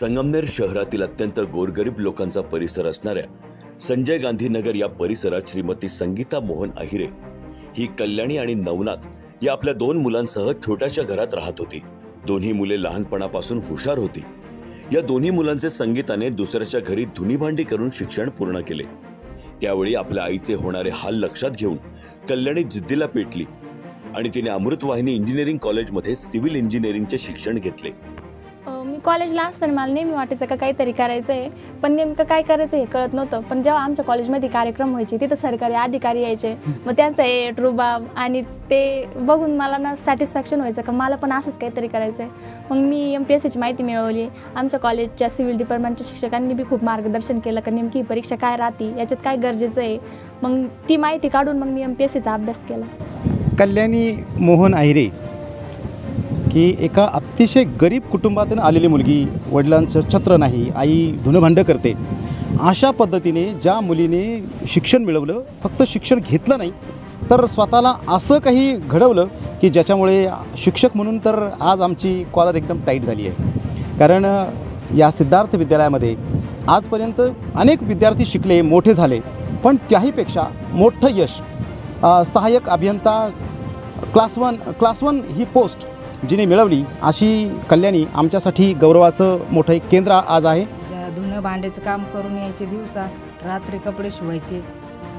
संगमनेर शहरातील अत्यंत गोरगरीब लोकांचा परिसर असणाऱ्या संजय गांधी नगर या परिसरात श्रीमती संगीता मोहन अहिरे ही कल्याणी आणि नवनाथ या आपल्या दोन मुलांसह छोट्याशा घरात राहत होती. दोन्ही मुले लहानपणापासून हुशार होती. या दोन्ही मुलांचे संगीताने दुसऱ्याच्या घरी धुनीभांडी करून शिक्षण पूर्ण केले. त्यावेळी आपल्या आईचे होणारे हाल लक्षात घेऊन कल्याणी जिद्दीला पेटली आणि तिने अमृतवाहिनी इंजिनिअरिंग कॉलेजमध्ये सिव्हिल इंजिनिअरिंगचे शिक्षण घेतले. मी कॉलेजला असताना मला नेहमी वाटायचं का काहीतरी करायचं आहे पण नेमकं काय करायचं हे कळत नव्हतं. पण जेव्हा आमच्या कॉलेजमध्ये कार्यक्रम व्हायचे तिथं सरकारी अधिकारी यायचे. मग त्यांचा एट रुबाब आणि ते बघून मला ना सॅटिस्फॅक्शन व्हायचं का मला पण असंच काहीतरी करायचं आहे मग मी एम पी एस सीची माहिती मिळवली. आमच्या कॉलेजच्या सिव्हिल डिपार्टमेंटच्या शिक्षकांनी बी खूप मार्गदर्शन केलं का नेमकी ही परीक्षा काय राहते याच्यात काय गरजेचं आहे. मग ती माहिती काढून मग मी एम पी एस सीचा अभ्यास केला. कल्याणी मोहन आहिरे की एका अतिशय गरीब कुटुंबातून आलेली मुलगी वडिलांचं छत्र नाही आई धुणभांडं करते. अशा पद्धतीने ज्या मुलीने शिक्षण मिळवलं फक्त शिक्षण घेतलं नाही तर स्वतःला असं काही घडवलं की ज्याच्यामुळे शिक्षक म्हणून तर आज आमची कॉलर एकदम टाईट झाली आहे. कारण या सिद्धार्थ विद्यालयामध्ये आजपर्यंत अनेक विद्यार्थी शिकले मोठे झाले पण त्याहीपेक्षा मोठं यश सहाय्यक अभियंता क्लास वन क्लास वन ही पोस्ट जिने मिळवली अशी कल्याणी आमच्यासाठी गौरवाचं मोठं एक केंद्र आज आहे. त्या धुणं भांड्याचं काम करून यायचे दिवसा रात्री कपडे शिवायचे.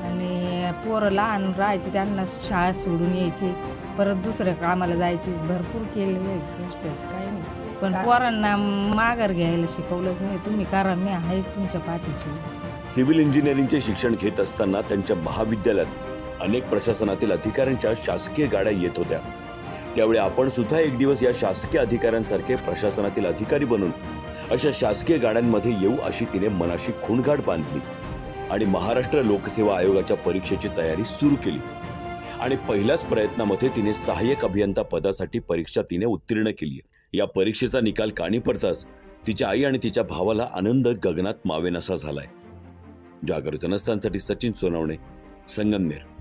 आणि पोरं लहान राहायचे त्यांना शाळा सोडून यायचे. परत दुसऱ्या कामाला जायचे. भरपूर केलेलं आहे कष्टाचं काही नाही. पण पोरांना माघार घ्यायला शिकवलंच नाही. तुम्ही करा मी आहेच तुमच्या पाठीशी. सिव्हिल इंजिनिअरिंगचे शिक्षण घेत असताना त्यांच्या महाविद्यालयात अनेक प्रशासनातील अधिकाऱ्यांच्या शासकीय गाड्या येत होत्या. त्यावेळी आपण सुद्धा एक दिवस या शासकीय अधिकाऱ्यांसारखे प्रशासनातील अधिकारी बनून अशा शासकीय गाड्यांमध्ये येऊ अशी तिने मनाशी खूणगाठ बांधली आणि महाराष्ट्र लोकसेवा आयोगाच्या परीक्षेची तयारी सुरू केली. आणि पहिल्याच प्रयत्नामध्ये तिने सहाय्यक अभियंता पदासाठी परीक्षा तिने उत्तीर्ण केली. या परीक्षेचा निकाल काणी पडताच तिच्या आई आणि तिच्या भावाला आनंद गगनात मावेनासा झालाय. जागृत नसतांसाठी सचिन सोनवणे संगमनेर.